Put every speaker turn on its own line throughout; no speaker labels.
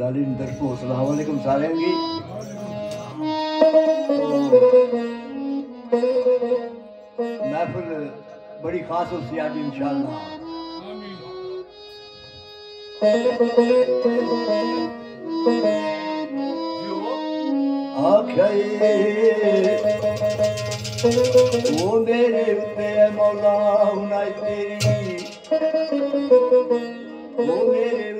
طرفوں اور السلام علیکم سارے گی محفل بڑی خاص ہو سی آج انشاءاللہ۔ آکھائے وہ میرے اتے مولا ہنائی تیری۔ وہ میرے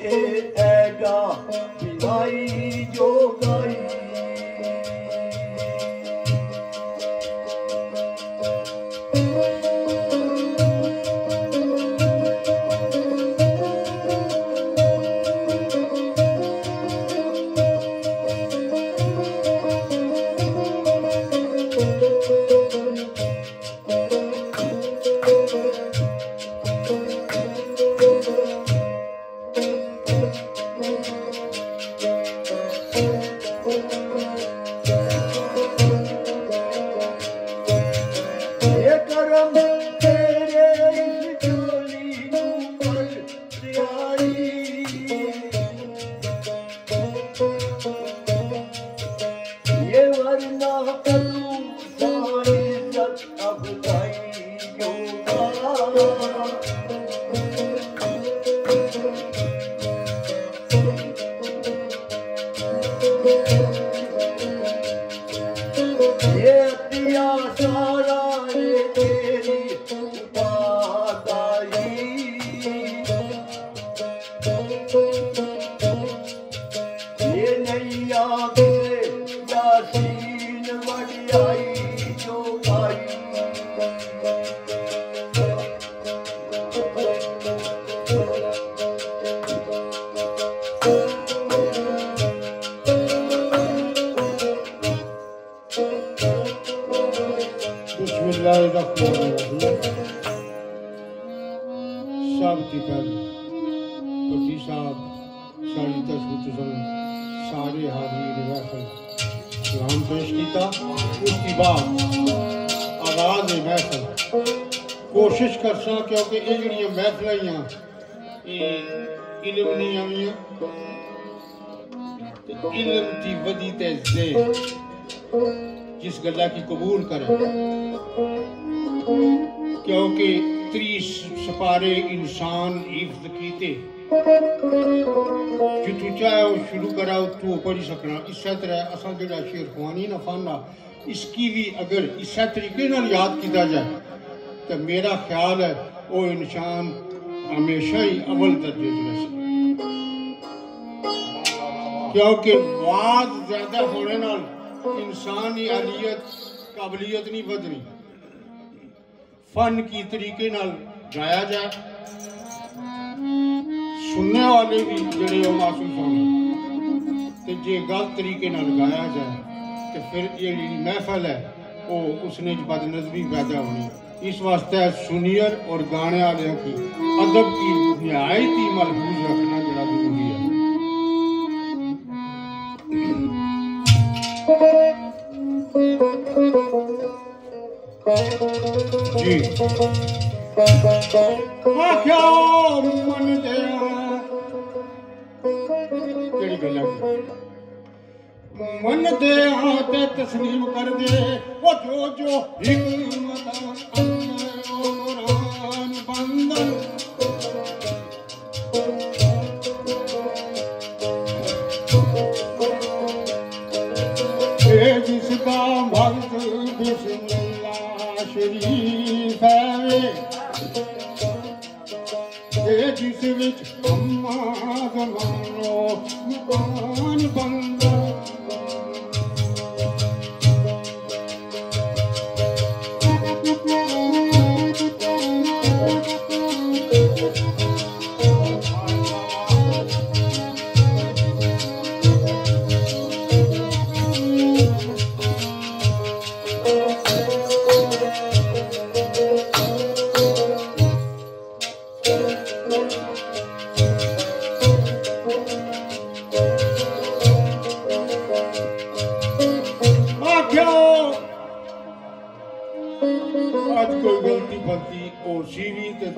چراخی کا اے نہیں
নারায়ণ آواز محفل۔ کوشش کرساں کیونکہ یہ جڑیاں محفلیاں یہ ہاں۔ علم نہیں آئیاں علم کی ودی تے ذہن جس گلہ کی قبول کرے کیونکہ تری سپارے انسان حفظ کیتے۔ جو تو چاہے وہ شروع کرا تو پڑھی سکنا۔ اس طرح اساں جڑا شیر خوانی نہ فانا۔ اس کی بھی اگر اس طریقے نال یاد کیتا جائے تو میرا خیال ہے وہ انسان ہمیشہ ہی اول درجے چ کیونکہ وعد زیادہ ہونے نال انسانی علیت قابلیت نہیں بدنی فن کی طریقے نال گایا جائے۔ سننے والے بھی جڑے وہ محسوس ہونے تے جے غلط طریقے نال گایا جائے۔ پھر یہ محفل ہے وہ اس نے بد نظمی پیدا ہونی اس واسطے سنیر اور گانے والوں کی ادب کی نہایت ہی ملحوظ رکھنا جڑا ضروری ہے جی آخیا من دیا من دیا تے تسلیم کر دے وہ جو جو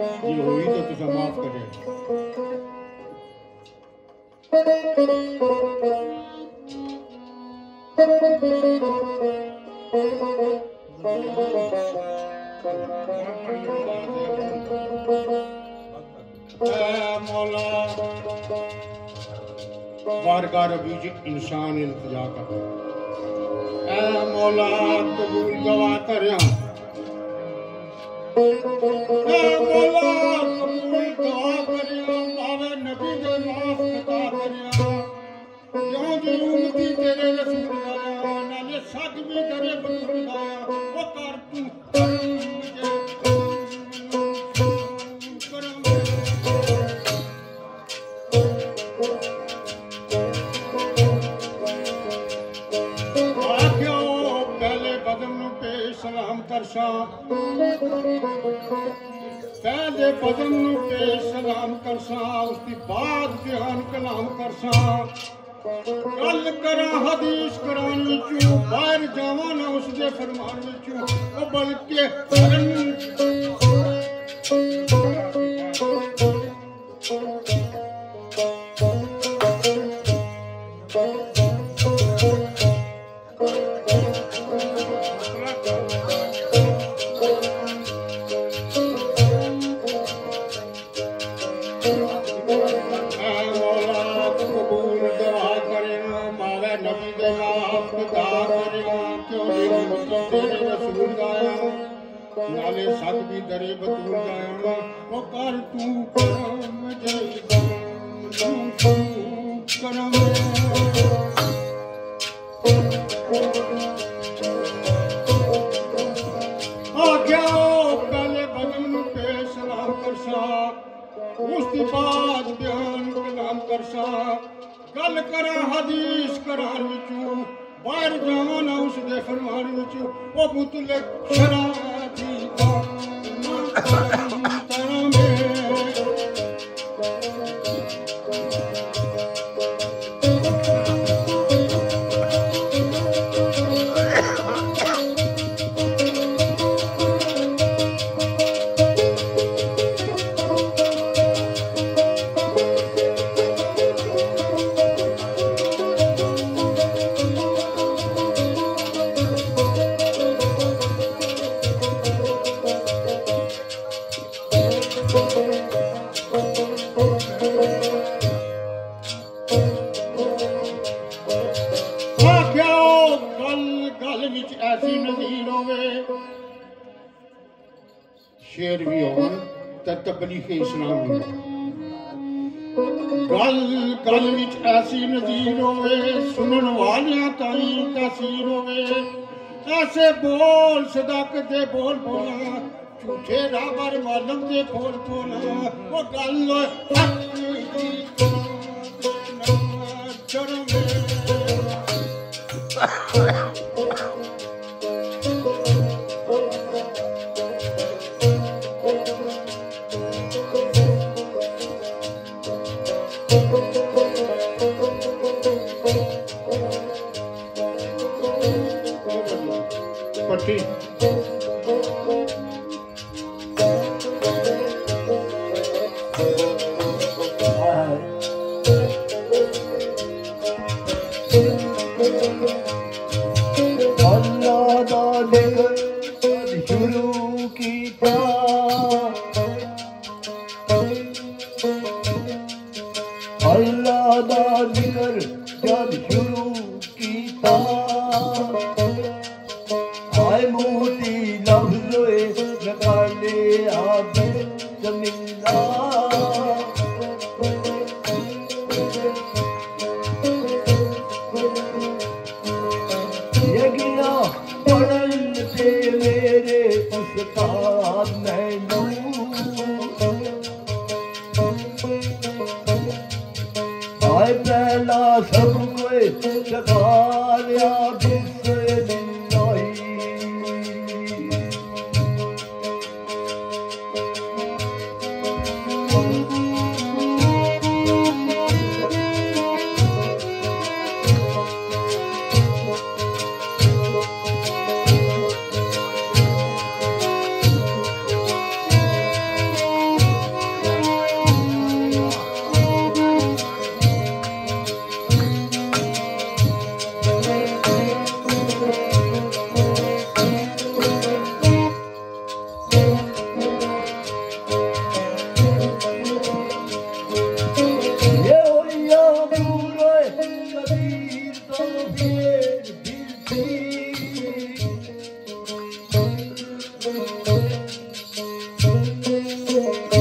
جی ہوئی تو تسا معاف کرے جی انسان التجا کر اے مولا، قبول گوا کریا سلام کرساں تیرے بدن نو پیش سلام کرساں اس دی بات دھیان کلام کرساں گل کراں حدیث، قرآن وچوں باہر جاواں نہ اس دے فرمان وچوں او بلکہ کرن سور جایا نالے سگ بھی درے بطور جایا وہ کر تو کرم جلدان تو کرم آ پہلے بدن پہ سلام کرسا اس کے بعد بیان کلام کرسا گل کرا حدیث کرا وچوں باہر جانا اس دے فرمان وچ او بت لکھ شرابی کو وچ ایسی نظیر ہوئے شیر بھی ہون تے تبلیغ اسلام بھی ہون گل گل وچ ایسی نظیر ہوئے سنن
والیاں تائیں تاثیر ہوئے ایسے بول صداقت دے بول بولا چھوٹے رابر معلوم دے بول بولا وہ گل حق دی کرنا جرم quero que tá